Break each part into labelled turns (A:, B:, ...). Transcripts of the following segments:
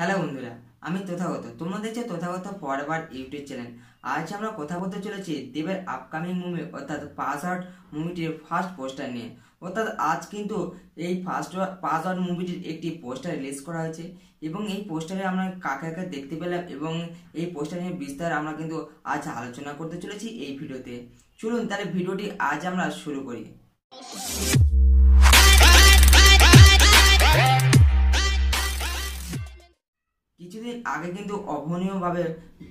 A: Hello বন্ধুরা, আমি তথাগত। তোমরা দেখছ তথাগত ফরওয়ার্ড ইউটিউব চ্যানেল, আজ আমরা কথা বলতে চলেছি দেবের আপকামিং মুভি অর্থাৎ পাস আউট মুভিটির ফার্স্ট পোস্টার নিয়ে। অর্থাৎ আজ কিন্তু এই ফার্স্ট পাস আউট মুভিটির একটি পোস্টার রিলিজ করা হয়েছে এবং এই পোস্টারে আমরা কাকে কাকে দেখতে পেলাম এবং এই পোস্টার নিয়ে বিস্তার আমরা কিন্তু আজ আলোচনা করতে চলেছি এই ভিডিওতে। চলুন তাহলে ভিডিওটি আজ আমরা শুরু করি। আগে কিন্তু অভাবে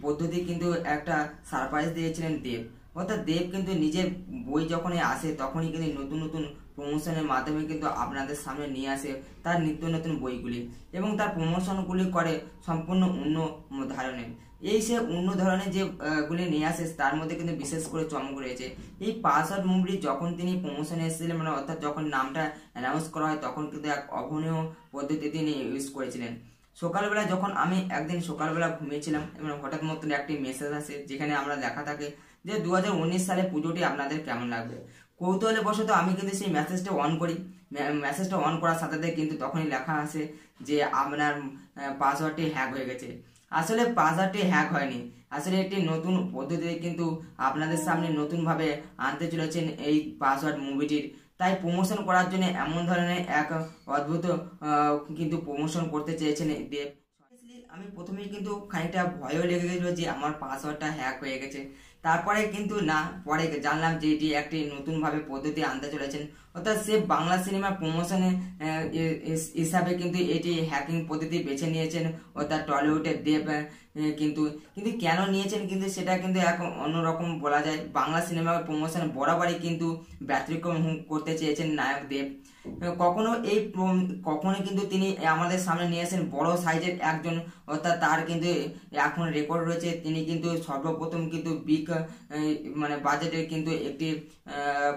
A: পদ্ধতি কিন্তু একটা সারপ্রাইজ দিয়েছিলেন দেব। অর্থাৎ দেব কিন্তু নিজের বই যখনই আসে, তখনই কিন্তু নতুন নতুন প্রমোশনের মাধ্যমে কিন্তু আপনাদের সামনে নিয়ে আসে তার নিত্য নতুন বইগুলি এবং তার প্রমোশনগুলি করে সম্পূর্ণ অন্য ধরনের। এই সে অন্য ধরনের যে গুলি নিয়ে আসে, তার মধ্যে কিন্তু বিশেষ করে চমক রয়েছে। এই পাস আউট মুভি যখন তিনি প্রমোশনে এসেছিলেন মানে অর্থাৎ যখন নামটা অ্যানাউন্স করা হয়, তখন কিন্তু এক অভনীয় পদ্ধতি তিনি ইউজ করেছিলেন। সকালবেলা যখন আমি একদিন সকালবেলা ঘুমিয়েছিলাম, এবং হঠাৎ মতন একটি মেসেজ আসে যেখানে আমরা লেখা থাকে যে দু হাজার উনিশ সালে পুজোটি আপনাদের কেমন লাগবে? কৌতূহলে বশত আমি কিন্তু সেই মেসেজটা অন করি। মেসেজটা অন করার সাথে সাথে কিন্তু তখনই লেখা আসে যে, আপনার পাসওয়ার্ডটি হ্যাক হয়ে গেছে। আসলে পাসওয়ার্ডটি হ্যাক হয়নি। আসলে একটি নতুন পদ্ধতি কিন্তু আপনাদের সামনে নতুনভাবে আনতে চলেছেন এই পাসওয়ার্ড মুভিটির তাই প্রমোশন করার জন্য এমন ধরনের এক অদ্ভুত কিন্তু প্রমোশন করতে চেয়েছেন দেব। আমি প্রথমেই কিন্তু খানিকটা ভয়ও লেগে গেছিল যে আমার পাসওয়ার্ডটা হ্যাক হয়ে গেছে। তারপরে কিন্তু না, পরে জানলাম যে এটি একটি নতুনভাবে পদ্ধতি আনতে চলেছেন। অর্থাৎ সে বাংলা সিনেমার প্রমোশনে হিসাবে কিন্তু এটি হ্যাকিং পদ্ধতি বেছে নিয়েছেন। অর্থাৎ টলিউডের দেব কিন্তু কিন্তু কেন নিয়েছেন কিন্তু সেটা কিন্তু এক অন্যরকম বলা যায়। বাংলা সিনেমার প্রমোশন বরাবরই কিন্তু ব্যতিক্রম করতে চেয়েছেন নায়ক দেব। কখনো এই কখনো কিন্তু তিনি আমাদের সামনে নিয়ে আসেন বড় সাইজের একজন। অর্থাৎ তার কিন্তু এখন রেকর্ড রয়েছে। তিনি কিন্তু সর্বপ্রথম কিন্তু বিগ মানে বাজেটের কিন্তু একটি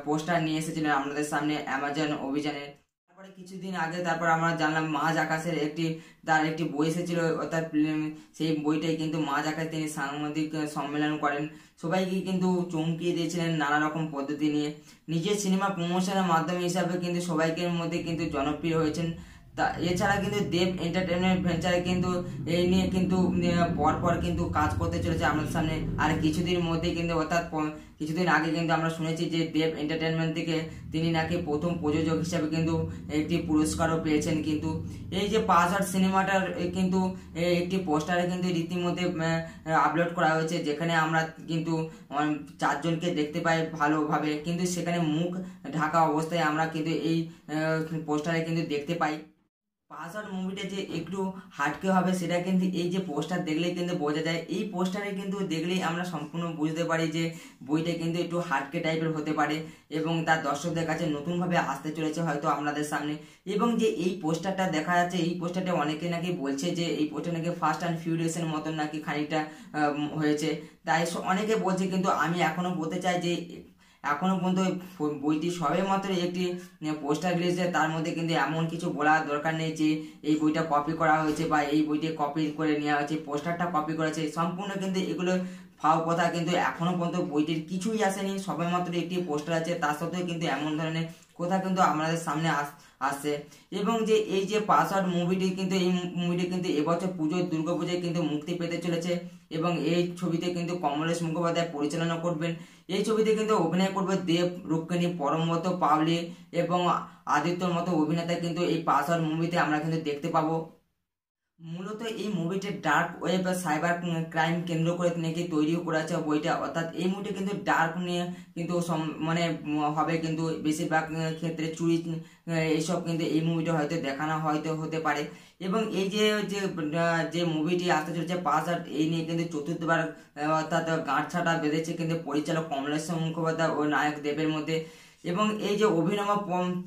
A: পোস্টার নিয়ে এসেছিলেন আমাদের সামনে অ্যামাজন অভিযানের তারপরে কিছুদিন আগে তারপর আমরা জানলাম মাঝ আকাশের একটি, তার একটি বই এসেছিল, অর্থাৎ সেই বইটাই কিন্তু মাঝ আকাশ তিনি সাংবাদিক সম্মেলন করেন। সবাইকে কিন্তু চমকিয়ে দিয়েছিলেন নানা রকম পদ্ধতি নিয়ে। নিজের সিনেমা প্রমোশনের মাধ্যমে হিসাবে কিন্তু সবাইকে মধ্যে কিন্তু জনপ্রিয় হয়েছেন। তা এছাড়া কিন্তু দেব এন্টারটেনমেন্ট ভেঞ্চারে কিন্তু এই নিয়ে কিন্তু পরপর পর কিন্তু কাজ করতে চলেছে আমাদের সামনে। আর কিছুদিন মধ্যে কিন্তু অর্থাৎ কিছুদিন আগে কিন্তু আমরা শুনেছি যে দেব এন্টারটেনমেন্ট থেকে তিনি নাকি প্রথম প্রযোজক হিসাবে কিন্তু একটি পুরস্কারও পেয়েছেন কিন্তু এই যে পাস সিনেমাটার কিন্তু একটি পোস্টারে কিন্তু রীতিমধ্যে আপলোড করা হয়েছে যেখানে আমরা কিন্তু চারজনকে দেখতে পাই ভালোভাবে কিন্তু সেখানে মুখ ঢাকা অবস্থায় আমরা কিন্তু এই পোস্টারে কিন্তু দেখতে পাই। পাস আউট মুভিটা যে একটু হাটকে হবে, সেটা কিন্তু এই যে পোস্টার দেখলেই কিন্তু বোঝা যায়। এই পোস্টারে কিন্তু দেখলেই আমরা সম্পূর্ণ বুঝতে পারি যে বইটা কিন্তু একটু হাটকে টাইপের হতে পারে এবং তার দর্শকদের কাছে নতুনভাবে আসতে চলেছে হয়তো আপনাদের সামনে। এবং যে এই পোস্টারটা দেখা যাচ্ছে, এই পোস্টারটা অনেকে নাকি বলছে যে এই পোস্টার নাকি ফার্স্ট অ্যান্ড ফিউরিয়াসের মতন নাকি খানিকটা হয়েছে। তাই অনেকে বলছে কিন্তু আমি এখনও বলতে চাই যে এখনও পর্যন্ত বইটি সবে মাত্র একটি পোস্টার রিলিজে তার মধ্যে কিন্তু এমন কিছু বলার দরকার নেই যে এই বইটা কপি করা হয়েছে বা এই বইটি কপি করে নেওয়া হয়েছে পোস্টারটা কপি করেছে সম্পূর্ণ কিন্তু এগুলো ফাও কথা কিন্তু এখনও পর্যন্ত বইটির কিছুই আসেনি। সবে মাত্র একটি পোস্টার আছে, তার সত্ত্বেও কিন্তু এমন ধরনের কথা কিন্তু আমাদের সামনে আস আসছে এবং যে, এই যে পাসওয়ার্ড মুভিটি কিন্তু, এই মুভিটি কিন্তু এবছর পুজোর দুর্গাপুজোয় কিন্তু মুক্তি পেতে চলেছে। এবং এই ছবিতে কিন্তু কমলেশ মুখোপাধ্যায় পরিচালনা করবেন। এই ছবিতে কিন্তু অভিনয় করবে দেব, রুক্মিণী, পরমব্রত পাবলি এবং আদিত্যর মতো অভিনেতা কিন্তু এই পাসওয়ার্ড মুভিতে আমরা কিন্তু দেখতে পাবো। মূলত এই মুভিটি ডার্ক ওয়েব বা সাইবার ক্রাইম কেন্দ্র করে নাকি তৈরি করেছে বইটা। অর্থাৎ এই মুভিটা কিন্তু ডার্ক নিয়ে কিন্তু মানে হবে কিন্তু বেশিরভাগ ক্ষেত্রে চুরি এইসব কিন্তু এই মুভিটা হয়তো দেখানো হয়তো হতে পারে। এবং এই যে যে মুভিটি আসতে চলেছে পাস আউট এই নিয়ে কিন্তু চতুর্থবার অর্থাৎ গাঁটছাটা বেঁধেছে কিন্তু পরিচালক কমলেশ্বর মুখোপাধ্যায় ও নায়ক দেবের মধ্যে। এবং এই যে অভিনব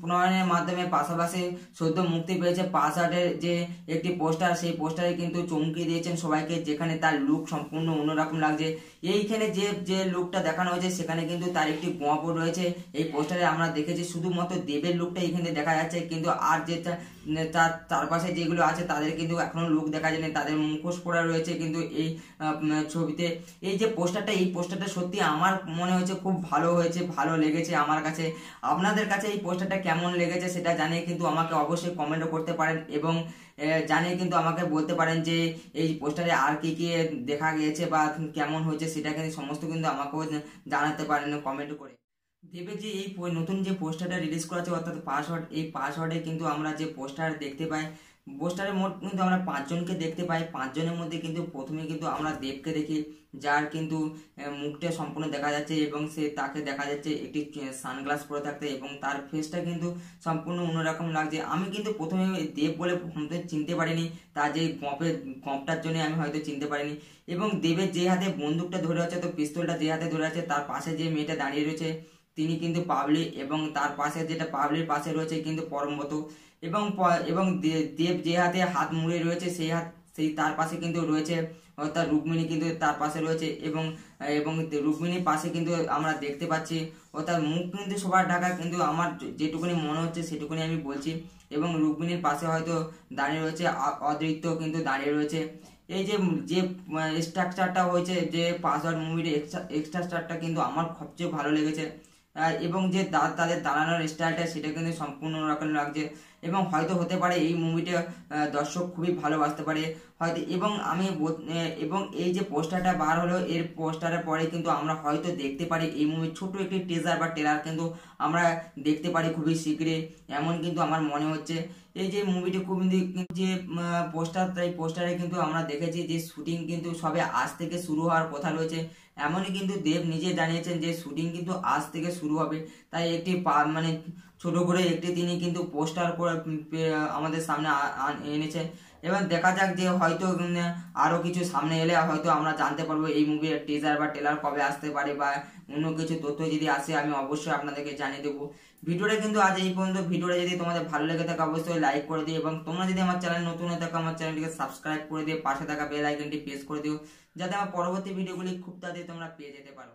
A: প্রণয়নের মাধ্যমে পাশাপাশি সদ্য মুক্তি পেয়েছে পাসওয়ার্ডের যে একটি পোস্টার, সেই পোস্টারে কিন্তু চমকে দিয়েছেন সবাইকে, যেখানে তার লুক সম্পূর্ণ অন্যরকম লাগছে। এইখানে যে যে লুকটা দেখানো হয়েছে, সেখানে কিন্তু তার একটি গোয়াপো রয়েছে। এই পোস্টারে আমরা দেখেছি শুধুমাত্র দেবের লুকটা এখানে দেখা যাচ্ছে, কিন্তু আর যে তার চারপাশে যেগুলো আছে, তাদের কিন্তু এখনও লোক দেখা যায়নি। তাদের মুখোশ পড়া রয়েছে কিন্তু এই ছবিতে। এই যে পোস্টারটা, এই পোস্টারটা সত্যি আমার মনে হয়েছে খুব ভালো হয়েছে, ভালো লেগেছে আমার কাছে। আপনাদের কাছে এই পোস্টারটা কেমন লেগেছে সেটা জানিয়ে কিন্তু আমাকে অবশ্যই কমেন্টও করতে পারেন এবং জানিয়ে কিন্তু আমাকে বলতে পারেন যে এই পোস্টারে আর কি কি দেখা গিয়েছে বা কেমন হয়েছে সেটা কিন্তু সমস্ত কিন্তু আমাকেও জানাতে পারেন কমেন্ট করে। দেবে যে এই নতুন যে পোস্টারটা রিলিজ করা আছে অর্থাৎ পাসওয়ার্ড এই পাসওয়ার্ডে কিন্তু আমরা যে পোস্টার দেখতে পাই পোস্টারে মোট কিন্তু আমরা পাঁচজনকে দেখতে পাই। পাঁচজনের মধ্যে কিন্তু প্রথমে কিন্তু আমরা দেবকে দেখি, যার কিন্তু মুখটা সম্পূর্ণ দেখা যাচ্ছে এবং সে তাকে দেখা যাচ্ছে একটি সানগ্লাস পরে থাকতে এবং তার ফেসটা কিন্তু সম্পূর্ণ অন্যরকম লাগছে। আমি কিন্তু প্রথমে দেব বলে চিনতে পারিনি তার যে গপের গপটার জন্য আমি হয়তো চিনতে পারিনি। এবং দেবের যে হাতে বন্দুকটা ধরে আছে, তো পিস্তলটা যে হাতে ধরে আছে, তার পাশে যে মেয়েটা দাঁড়িয়ে রয়েছে, তিনি কিন্তু পাবলি এবং তার পাশে যেটা পাবলির পাশে রয়েছে কিন্তু পরমবত এবং এবং দেব যে হাতে হাত মুড়ে রয়েছে, সেই হাত, সেই তার পাশে কিন্তু রয়েছে, অর্থাৎ রুক্মিণী কিন্তু তার পাশে রয়েছে এবং এবং রুক্মিণীর পাশে কিন্তু আমরা দেখতে পাচ্ছি, অর্থাৎ মুখ কিন্তু সবার ঢাকা কিন্তু আমার যেটুকুনি মনে হচ্ছে সেটুকুনি আমি বলছি। এবং রুক্মিণীর পাশে হয়তো দাঁড়িয়ে রয়েছে অ- অদ্বৈত কিন্তু দাঁড়িয়ে রয়েছে। এই যে যে স্ট্রাকচারটা হয়েছে, যে পাসওয়ার্ড মুভির এক্সট্রা স্টারটা কিন্তু আমার সবচেয়ে ভালো লেগেছে। এবং যে তাদের দাঁড়ানোর স্টাইলটা সেটা কিন্তু সম্পূর্ণ রকম লাগছে। এবং হয়তো হতে পারে এই মুভিটা দর্শক খুবই ভালোবাসতে পারে। হয়তো, এবং আমি এবং এই যে পোস্টারটা বার হলো, এর পোস্টারের পরে কিন্তু আমরা হয়তো দেখতে পারি এই মুভির ছোট একটি টেজার বা ট্রেলার কিন্তু আমরা দেখতে পারি খুবই শীঘ্রই এমন কিন্তু আমার মনে হচ্ছে, এই যে মুভিটি খুব যে পোস্টার তাই পোস্টারে কিন্তু আমরা দেখেছি যে শুটিং কিন্তু সবে আজ থেকে শুরু হওয়ার কথা রয়েছে। এমনই কিন্তু দেব নিজে জানিয়েছেন যে শুটিং কিন্তু আজ থেকে শুরু হবে। তাই একটি মানে ছোট করে একটি তিনি কিন্তু পোস্টার করে আমাদের সামনে এনেছেন। এবার দেখা যাক যে হয়তো আরও কিছু সামনে এলে হয়তো আমরা জানতে পারব এই মুভির টিজার বা টেলার কবে আসতে পারে বা অন্য কিছু তথ্য যদি আসে, আমি অবশ্যই আপনাদেরকে জানিয়ে দেবো। ভিডিওটা কিন্তু আজ এই পর্যন্ত। ভিডিওটা যদি তোমাদের ভালো লেগে থাকে, অবশ্যই লাইক করে দিও। এবং তোমরা যদি আমার চ্যানেল নতুন হয়ে থাকো, আমার চ্যানেলটিকে সাবস্ক্রাইব করে দিয়ে পাশে থাকা বেল আইকনটি প্রেস করে দিও। যাতে আমার পরবর্তী ভিডিওগুলি খুব তাড়াতাড়ি তোমরা পেয়ে যেতে পারো।